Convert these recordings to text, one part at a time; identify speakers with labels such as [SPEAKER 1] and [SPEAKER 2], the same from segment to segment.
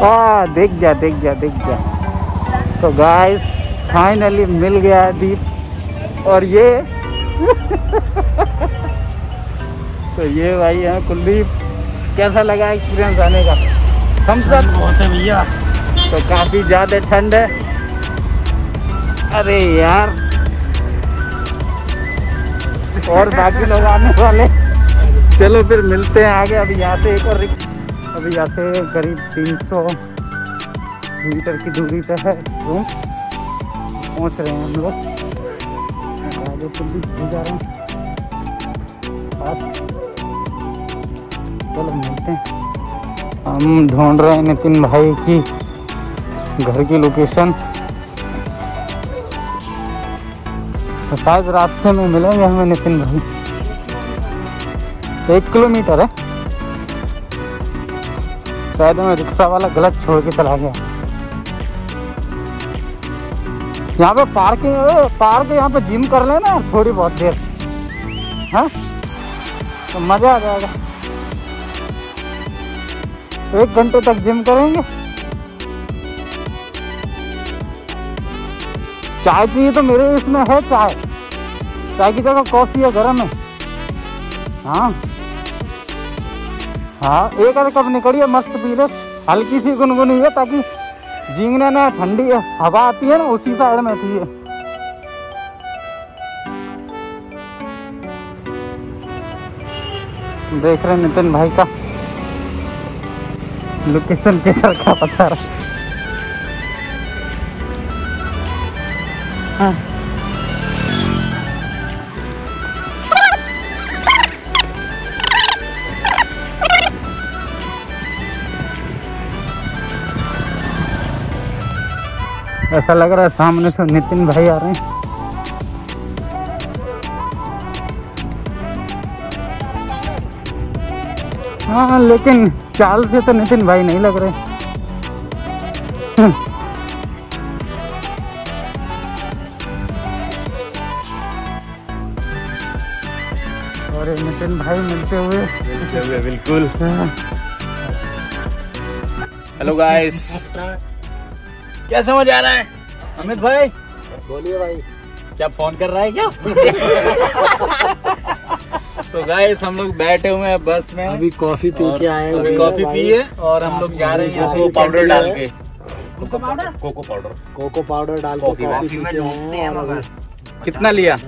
[SPEAKER 1] आ देख जा देख जा देख जा तो गाइस फाइनली मिल गया है दीप। और ये तो ये भाई है कुलदीप। कैसा लगा एक्सपीरियंस आने का? हम सब
[SPEAKER 2] बहुत है भैया।
[SPEAKER 1] तो काफ़ी ज़्यादा ठंड है। अरे यार। और बाकी लोग आने वाले चलो फिर मिलते हैं आगे। अभी यहाँ से एक और अभी यहाँ से करीब 300 मीटर की दूरी पर है। रूम। पहुँच रहे हैं हम लोग। आगे फिर भी जा रहे हैं। चलो मिलते हैं। हम ढूंढ रहे हैं नितिन भाई की घर की लोकेशन तो शायद रास्ते में मिलेंगे हमें नितिन भाई। एक किलोमीटर है। शायद हमें रिक्शा वाला गलत छोड़ के चला गया। यहाँ पे पार्किंग पार्क यहाँ पे जिम कर लेना थोड़ी बहुत देर। हाँ? तो मज़ा आ जाएगा। एक घंटे तक जिम करेंगे। चाय चाहिए तो मेरे इसमें है चाय। चाय की जगह कॉफ़ी है गर्म है। हाँ? हाँ एक आधे कप निकलिए, मस्त पी ले। हल्की सी गुनगुनी है ताकि झींगने ना ठंडी हवा आती है ना, उसी साइड में थी देख रहे नितिन भाई का लोकेशन किधर का पता रहा। हाँ। ऐसा लग रहा है सामने से नितिन भाई आ रहे हैं। हाँ लेकिन चाल से तो नितिन भाई नहीं लग रहे। और नितिन भाई मिलते हुए।
[SPEAKER 2] मिलते हुए बिल्कुल।
[SPEAKER 1] हाँ,
[SPEAKER 2] हेलो गाइस क्या समझ आ रहा है? अमित भाई?
[SPEAKER 3] बोलिए भाई।
[SPEAKER 2] क्या फ़ोन कर रहा है क्या? तो गाइस हम लोग बैठे हुए हैं बस में।
[SPEAKER 3] अभी कॉफ़ी पी के आए
[SPEAKER 2] अभी
[SPEAKER 3] हैं
[SPEAKER 2] कॉफ़ी
[SPEAKER 3] भाई।
[SPEAKER 2] पी है और हम लोग जा रहे हैं
[SPEAKER 3] कोको पाउडर डाल
[SPEAKER 2] के।
[SPEAKER 3] कोको पाउडर डाल के
[SPEAKER 2] कॉफ़ी
[SPEAKER 3] कॉफ़ी पी के आए हैं और
[SPEAKER 2] कितना लिया?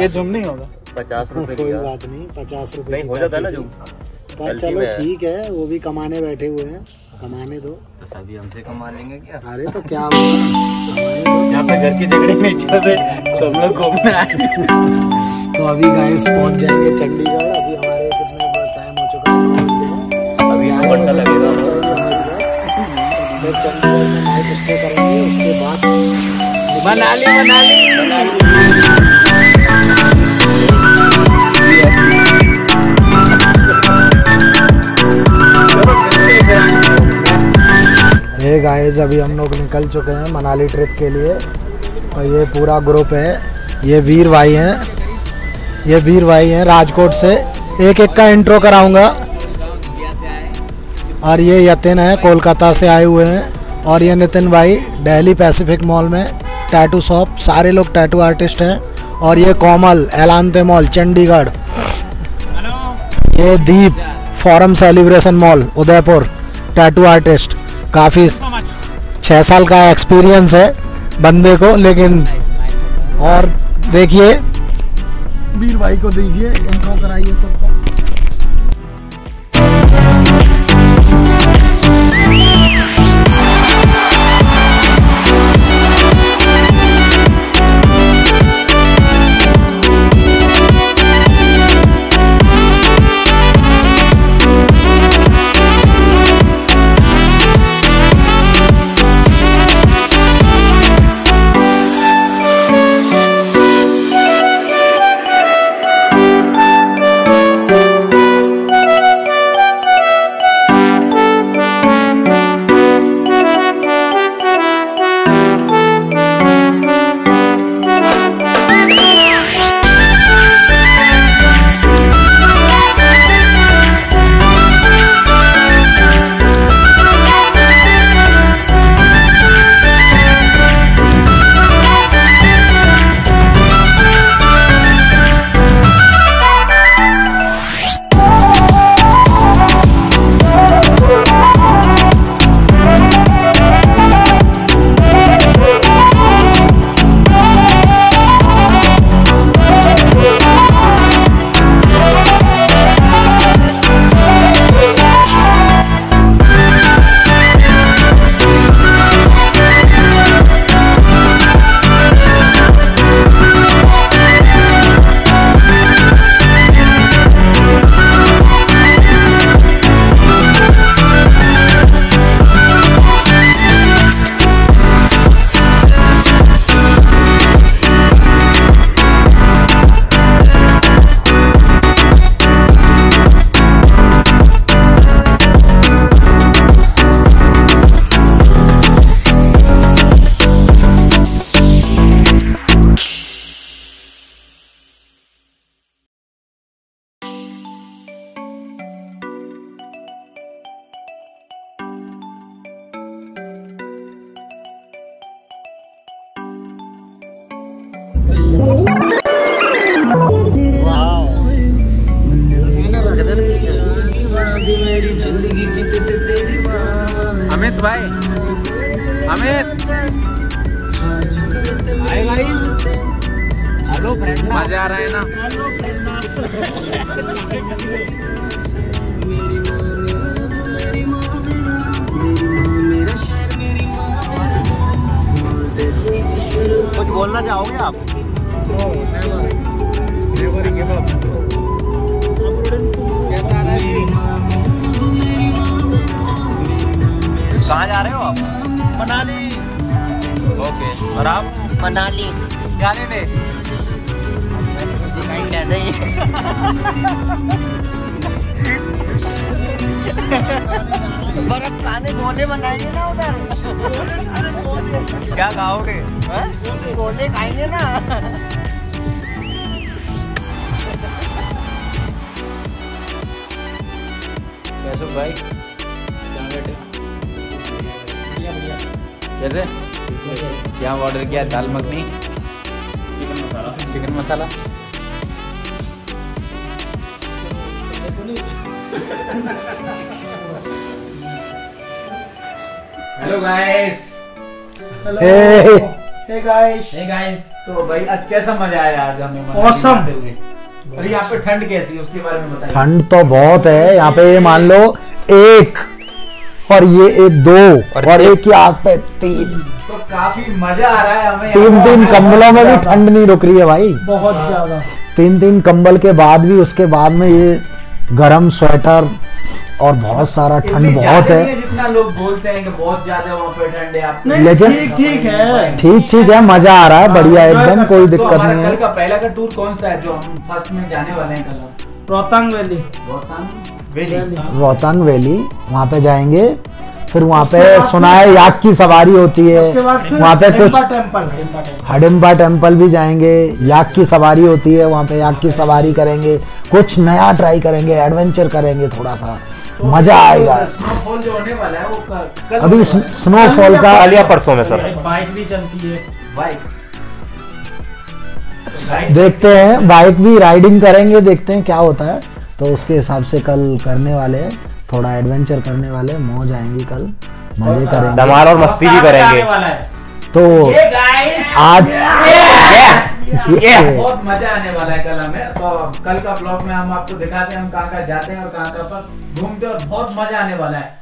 [SPEAKER 2] ये झुम नहीं होगा।
[SPEAKER 4] पचास रुपए
[SPEAKER 3] कोई बात नहीं पचास रूपए
[SPEAKER 4] हो जाता है ना
[SPEAKER 3] कॉफ़ी पर चलो ठीक है वो भी कमाने बैठे हुए हैं। कमाने दो।
[SPEAKER 2] अभी हमसे कमा लेंगे क्या?
[SPEAKER 3] अरे तो क्या हुआ?
[SPEAKER 2] यहाँ पे घर की झगड़े नहीं चल रहे तो हम लोग घूमने आए
[SPEAKER 3] तो अभी गाइस पहुँच जाएँगे चंडीगढ़। अभी हमारे कितने टाइम हो चुका है? हैं।
[SPEAKER 4] अभी एक घंटा लगेगा।
[SPEAKER 3] चंडीगढ़ में नाइट स्टे करेंगे। उसके बाद
[SPEAKER 2] मनाली। मनाली।
[SPEAKER 3] गाइस अभी हम लोग निकल चुके हैं मनाली ट्रिप के लिए। और ये पूरा ग्रुप है। ये वीर भाई हैं। ये वीर भाई हैं राजकोट से। एक एक का इंट्रो कराऊँगा। और ये यतिन है, कोलकाता से आए हुए हैं। और ये नितिन भाई, दिल्ली पैसिफिक मॉल में टैटू शॉप सारे लोग टैटू आर्टिस्ट हैं। और ये कोमल एलानते मॉल, चंडीगढ़। ये दीप forum celebration mall Udaipur tattoo artist काफ़ी छः साल का एक्सपीरियंस है बंदे को, लेकिन और देखिए। वीर भाई को दीजिए, इनको कराइए सबका।
[SPEAKER 2] अमित भाई। Amit.
[SPEAKER 5] Hi guys hello friend
[SPEAKER 2] मज़ा आ रहा है ना?
[SPEAKER 4] कुछ बोलना चाहोगे आप?
[SPEAKER 2] नेवर गिव अप
[SPEAKER 4] ओके और आप?
[SPEAKER 6] मनाली।
[SPEAKER 4] क्या लेने
[SPEAKER 6] कहते ही। बर्फ़ खाने गोले बनाएँगे ना उधर।
[SPEAKER 4] क्या खाओगे?
[SPEAKER 6] हाँ? गोले खाएँगे ना।
[SPEAKER 2] कैसे भाई? कहाँ बैठे कैसे? क्या ऑर्डर किया दाल makhani chicken masala chicken masala hello guys
[SPEAKER 3] hey
[SPEAKER 5] hey guys
[SPEAKER 2] hey guys तो भाई आज कैसा मज़ा आया? आज हमें मनाली
[SPEAKER 5] Awesome.
[SPEAKER 2] में आते हुए। और यहाँ पे ठंड कैसी है? उसके बारे में बताइए।
[SPEAKER 3] ठंड तो बहुत है। यहाँ पे मान लो एक और ये एक दो और और एक की आग पे तीन।
[SPEAKER 2] तो काफ़ी मज़ा आ रहा है हमें
[SPEAKER 3] तीन तीन कंबलों में भी ठंड नहीं रुक रही है भाई।
[SPEAKER 5] बहुत ज़्यादा।
[SPEAKER 3] तीन तीन कंबल के बाद भी उसके बाद में ये गरम स्वेटर और बहुत सारा ठंड बहुत है।
[SPEAKER 2] जितना लोग बोलते हैं कि बहुत ज़्यादा वहाँ पे ठंड है आप
[SPEAKER 3] लेकिन-
[SPEAKER 5] ठीक ठीक है।
[SPEAKER 3] ठीक ठीक है मज़ा आ रहा है बढ़िया एकदम कोई दिक्कत नहीं
[SPEAKER 2] कल
[SPEAKER 3] है
[SPEAKER 2] का पहला का टूर कौन सा है जो हम फ़र्स्ट में जाने वाले हैं कल?
[SPEAKER 5] Rohtang valley.
[SPEAKER 2] Rohtang valley.
[SPEAKER 3] Rohtang valley वहाँ पे जाएँगे फिर वहाँ पे सुना है याक की सवारी होती है। वहाँ पे कुछ हडिम्बा टेंपल भी जाएँगे याक की सवारी होती है वहाँ पे याक की सवारी करेंगे कुछ नया ट्राई करेंगे एडवेंचर करेंगे थोड़ा सा। मज़ा आएगा।
[SPEAKER 2] स्नोफॉल जो होने वाला है वो क- कल
[SPEAKER 3] अभी स्नोफॉल का
[SPEAKER 4] परसों में सर।
[SPEAKER 5] बाइक भी चलती है।
[SPEAKER 2] बाइक
[SPEAKER 3] देखते हैं बाइक भी राइडिंग करेंगे देखते हैं क्या होता है। तो उसके हिसाब से कल करने वाले हैं थोड़ा एडवेंचर करने वाले हैं, मौज आएँगी कल मज़े करेंगे।
[SPEAKER 4] धमाल और मस्ती भी करेंगे।
[SPEAKER 5] आने वाला है।
[SPEAKER 3] तो आज ये
[SPEAKER 2] बहुत मज़ा आने वाला है कल हमें। तो कल का ब्लॉग में हम आपको दिखाते हैं हम कहाँ कहाँ जाते हैं और कहाँ कहाँ पर घूमते और बहुत मज़ा आने वाला है।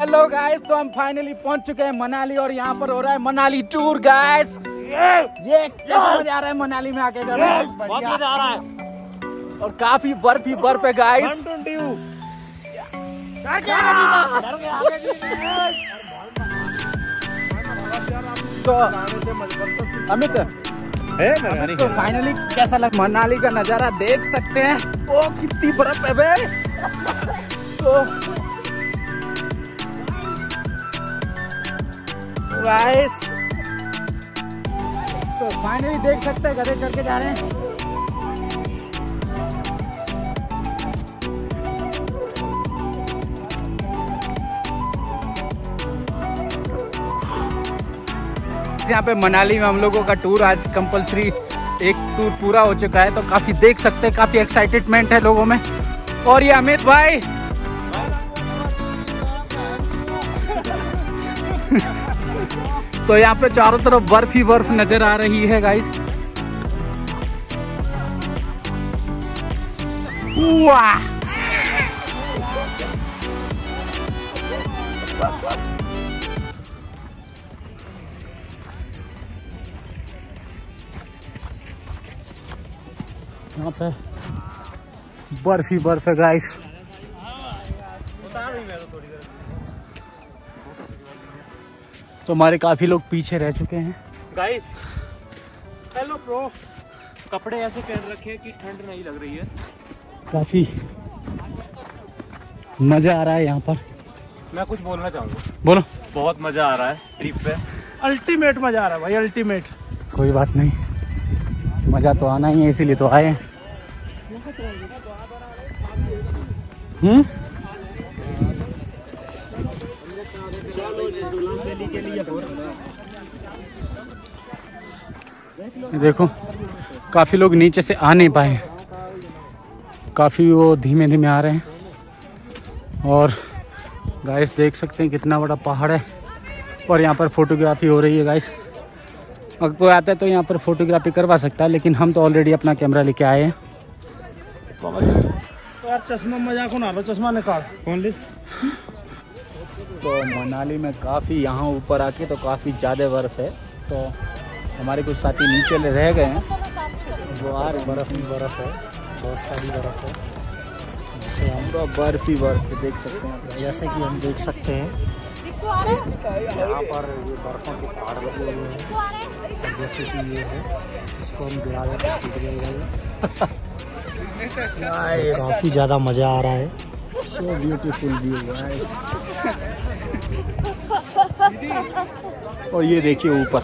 [SPEAKER 2] गाइस तो हम फाइनली पहुँच चुके हैं मनाली और यहाँ पर हो रहा है मनाली टूर गाइस ये मज़ा आ रहा है मनाली में आके? कर
[SPEAKER 4] बहुत मज़ा आ रहा है।
[SPEAKER 2] और काफ़ी बर्फ़ ही बर्फ़ है गाइस तो अमित तो फाइनली कैसा लग मनाली का नज़ारा? देख सकते हैं। ओ कितनी बर्फ़ है बे तो गाइस तो फाइनली देख सकते हैं गधे करके जा रहे हैं। यहाँ पे मनाली में हम लोगों का टूर आज कंपलसरी एक टूर पूरा हो चुका है तो काफ़ी देख सकते हैं काफ़ी एक्साइटेडमेंट है लोगों में। और ये अमित भाई। तो यहाँ पे चारों तरफ़ बर्फ़ ही बर्फ़ नज़र आ रही है गाइस वाह यहाँ पे बर्फ़ ही बर्फ़ है गाइस तो हमारे काफ़ी लोग पीछे रह चुके हैं।
[SPEAKER 4] गाइस हेलो ब्रो कपड़े ऐसे पहन रखे हैं कि ठंड नहीं लग रही है।
[SPEAKER 2] काफ़ी मज़ा आ रहा है यहाँ पर।
[SPEAKER 4] मैं कुछ बोलना चाहूँगा।
[SPEAKER 2] बोलो।
[SPEAKER 4] बहुत मज़ा आ रहा है ट्रिप पे।
[SPEAKER 6] अल्टीमेट मज़ा आ रहा है भाई अल्टीमेट
[SPEAKER 2] कोई बात नहीं। मज़ा तो आना ही है इसीलिए तो आए हैं। हम्म? देखो काफ़ी लोग नीचे से आ नहीं पाए। काफ़ी वो धीमे धीमे आ रहे हैं। और गाइस देख सकते हैं कितना बड़ा पहाड़ है। और यहाँ पर फोटोग्राफी हो रही है गाइस अगर कोई आता है तो यहाँ पर फोटोग्राफी करवा सकता है लेकिन हम तो ऑलरेडी अपना कैमरा लेके आए हैं।
[SPEAKER 6] यार चश्मा मज़ाक चश्मा निकाल।
[SPEAKER 2] तो मनाली में काफ़ी यहाँ ऊपर आके तो काफ़ी ज़्यादा बर्फ़ है। तो हमारे कुछ साथी नीचे ले रह गए हैं। वो आ रहे बर्फ़ ही बर्फ़ है बहुत सारी बर्फ़ है। जिसे हम तो बर्फ़ ही बर्फ़ देख सकते हैं
[SPEAKER 3] जैसे कि हम देख सकते हैं। यहाँ पर ये बर्फों के पहाड़ लगे हुए हैं। जैसे कि ये है इसको हम गिरा हैं, काफ़ी ज़्यादा मज़ा आ रहा है।
[SPEAKER 2] सो ब्यूटीफुल व्यू और ये देखिए ऊपर।